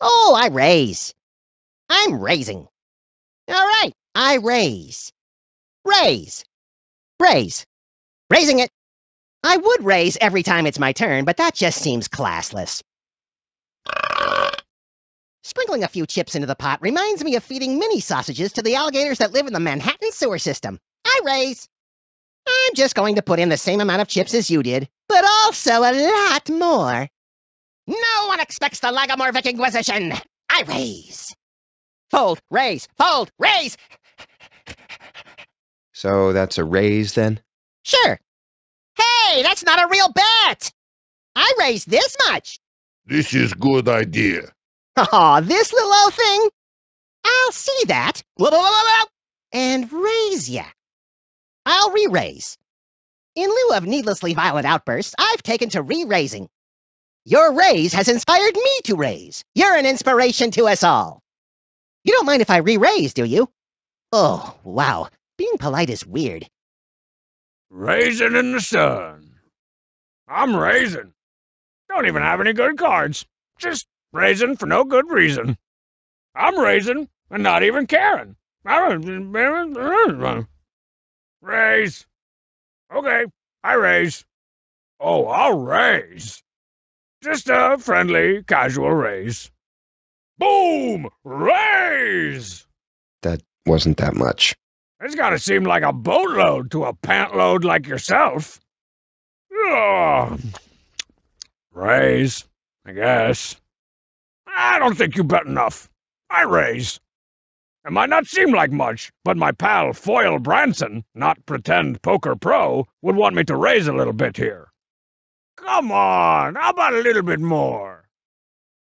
Oh, I raise. I'm raising. All right, I raise. Raise. Raise. Raising it. I would raise every time it's my turn, but that just seems classless. Sprinkling a few chips into the pot reminds me of feeding mini sausages to the alligators that live in the Manhattan sewer system. I raise. I'm just going to put in the same amount of chips as you did, but also a lot more. No one expects the Lagomorphic Inquisition. I raise. Fold, raise, fold, raise. So that's a raise then? Sure. Hey, that's not a real bet. I raised this much. This is good idea. Aw, this little old thing? I'll see that. And raise ya. I'll re-raise. In lieu of needlessly violent outbursts, I've taken to re-raising. Your raise has inspired me to raise. You're an inspiration to us all. You don't mind if I re-raise, do you? Oh, wow. Being polite is weird. Raising in the sun. I'm raising. Don't even have any good cards. Just raising for no good reason. I'm raising and not even caring. Raise. Okay, I raise. Oh, I'll raise. Just a friendly, casual raise. Boom! Raise! That wasn't that much. It's gotta seem like a boatload to a pantload like yourself. Ugh. Raise, I guess. I don't think you bet enough. I raise. It might not seem like much, but my pal Foil Branson, not pretend poker pro, would want me to raise a little bit here. Come on, how about a little bit more?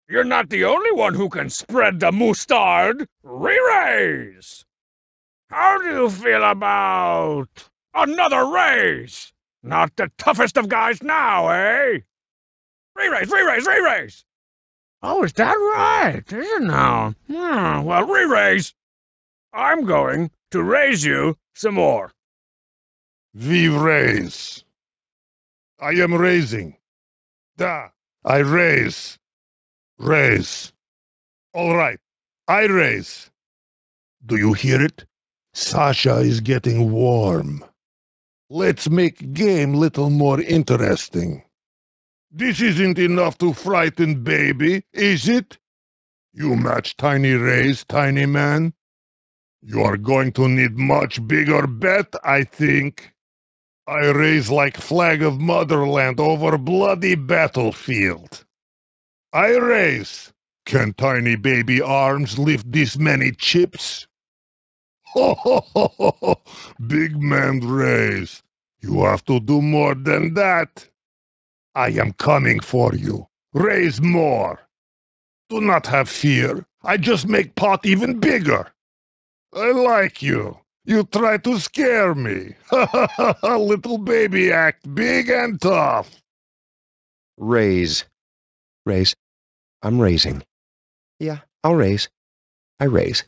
You're not the only one who can spread the mustard. Re-raise! How do you feel about another raise? Not the toughest of guys now, eh? Re-raise, re-raise, re-raise! Oh, is that right? Is it now? Hmm, well, re-raise. I'm going to raise you some more. We raise. I am raising. Da, I raise. Raise. All right, I raise. Do you hear it? Sasha is getting warm. Let's make game little more interesting. This isn't enough to frighten baby, is it? You match tiny raise, tiny man? You are going to need much bigger bet, I think. I raise like flag of motherland over bloody battlefield. I raise. Can tiny baby arms lift this many chips? Ho ho ho ho ho! Big man raise. You have to do more than that. I am coming for you. Raise more. Do not have fear. I just make pot even bigger. I like you. You try to scare me. Little baby act big and tough. Raise. Raise. I'm raising. Yeah, I'll raise. I raise.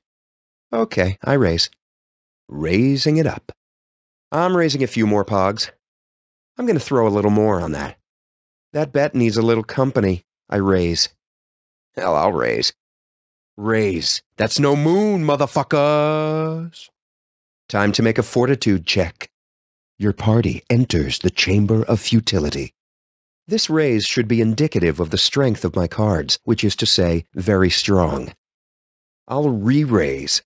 Okay, I raise. Raising it up. I'm raising a few more pogs. I'm going to throw a little more on that. That bet needs a little company. I raise. Hell, I'll raise. Raise. That's no moon, motherfuckers. Time to make a fortitude check. Your party enters the chamber of futility. This raise should be indicative of the strength of my cards, which is to say, very strong. I'll re-raise.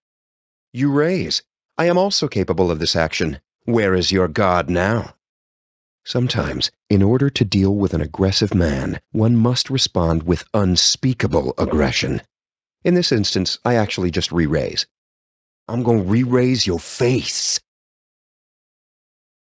You raise. I am also capable of this action. Where is your god now? Sometimes, in order to deal with an aggressive man, one must respond with unspeakable aggression. In this instance, I actually just re-raise. I'm gonna re-raise your face.